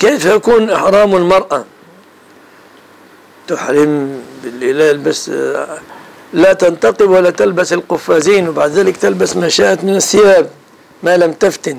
كيف يكون إحرام المرأة؟ تحرم بالإله بس آه، لا تنتقب ولا تلبس القفازين وبعد ذلك تلبس ما شاءت من الثياب ما لم تفتن.